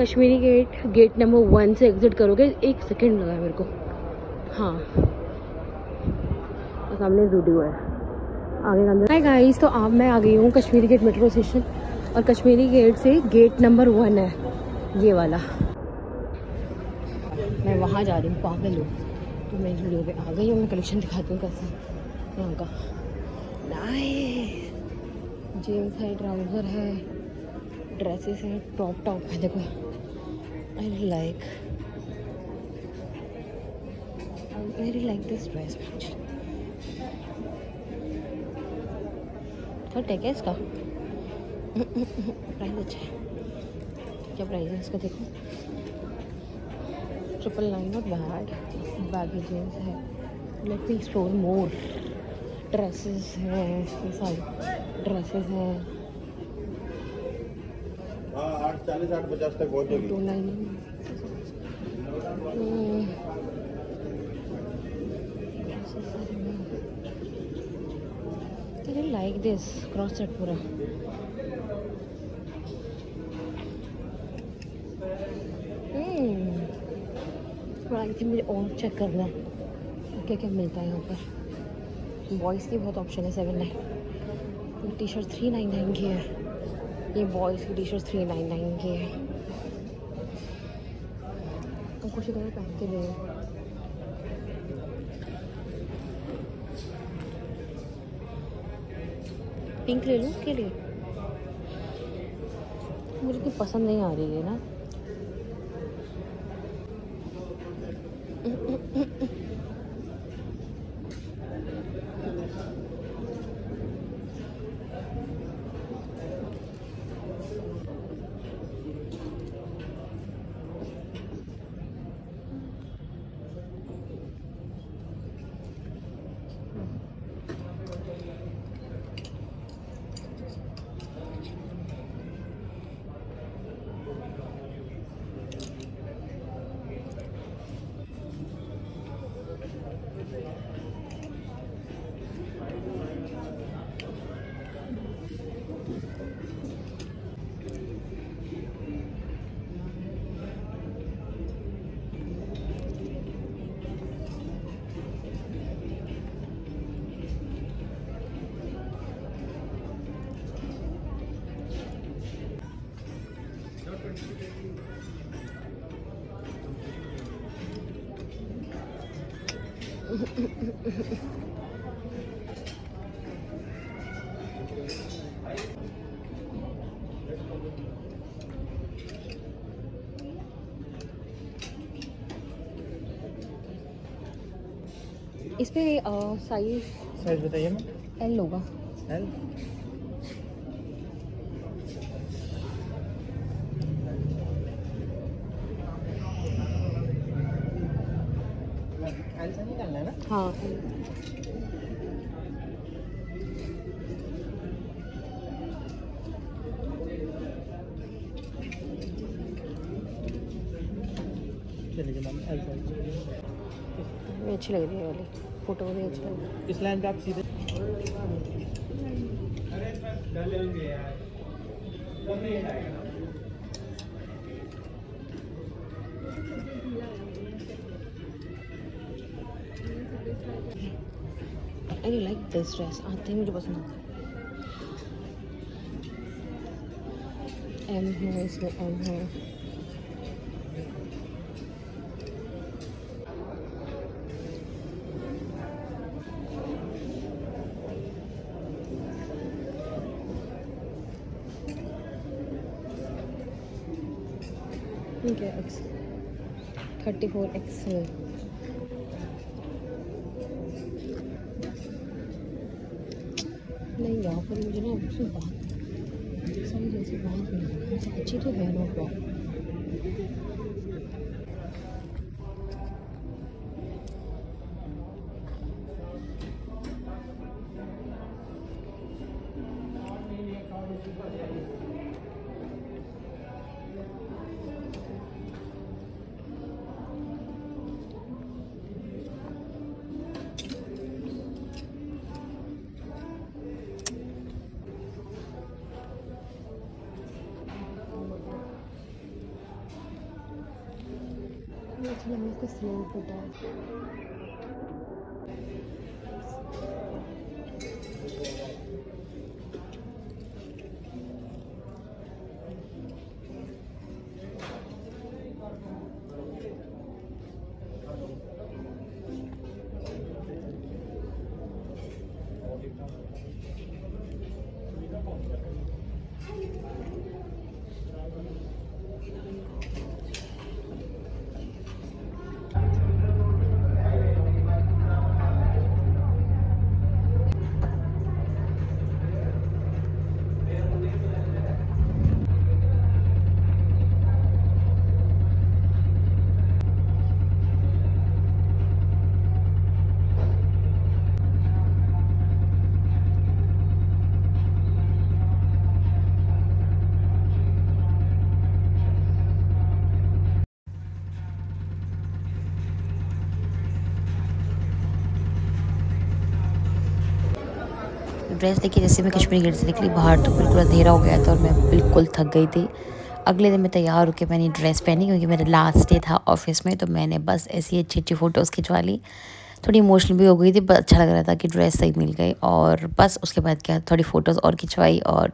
Kashmiri gate gate number one से exit करोगे एक सेकंड लगा मेरे को। हाँ। सामने जूडियो है। आगे का अंदर हाय गाइस तो आप मैं आ गई हूँ कश्मीरी गेट मेट्रो स्टेशन और कश्मीरी गेट से गेट नंबर वन है ये वाला। मैं वहाँ जा रही हूँ पागल हूँ। तो मैं जूडियो पे आ गई हूँ मैं कलेक्शन दिखाती हूँ कैसा यहाँ का। जीन्स है ट्राउज़र है ड्रेसेस हैं टॉप टॉप है देखो। Like I very like this dress थोड़ा टेक है इसका प्राइस अच्छा है। क्या प्राइस है इसका देखो। Triple nine not bad baggy jeans है। Let me explore more dresses हैं सारी ड्रेसेस हैं। चालीस आठ पचास तक पहुँच जाएगी। लाइक दिस क्रॉस सेट पूरा। आई थिंक मुझे और चेक करना है। क्या क्या मिलता है यहाँ पर? बॉयज़ की बहुत ऑप्शन है seven nine T shirt three nine nine की है। ये बॉयज़ की T shirt three nine nine की है। अब कुछ इधर पहन के दे पिंक ले लूँ के लिए? मुझे तो पसंद नहीं आ रही है ना। इस पे साइज़ साइज़ बताइए मैम एल होगा। एल एल से निकालना है। अच्छी लग रही है वाली फ़ोटो भी अच्छी लग रही है। इस लाइन पे आप सीधे आई लाइक दिस ड्रेस आते ही मुझे पसंद आता है एम है इसमें एम है ठीक है एक्स थर्टी फोर एक्स नहीं पर मुझे ना उससे बात समझ जैसी बात नहीं अच्छी तो है नोट बात अच्छा लगा इसका स्लो पता है ड्रेस देखिए, जैसे मैं कश्मीरी गेट से निकली बाहर तो बिल्कुल अंधेरा हो गया था और मैं बिल्कुल थक गई थी। अगले दिन मैं तैयार होकर मैंने ड्रेस पहनी, क्योंकि मेरा लास्ट डे था ऑफ़िस में तो मैंने बस ऐसी अच्छी अच्छी फ़ोटोज़ खिंचवा ली। थोड़ी इमोशनल भी हो गई थी बस अच्छा लग रहा था कि ड्रेस सही मिल गई और बस उसके बाद क्या, थोड़ी फ़ोटोज़ और खिंचवाई और